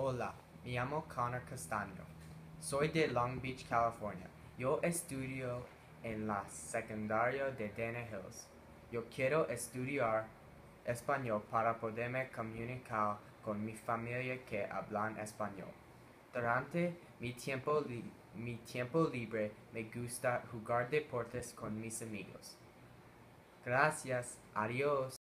Hola, me llamo Connor Castaño. Soy de Long Beach, California. Yo estudio en la secundaria de Dana Hills. Yo quiero estudiar español para poderme comunicar con mi familia que hablan español. Durante mi tiempo, mi tiempo libre me gusta jugar deportes con mis amigos. Gracias, adiós.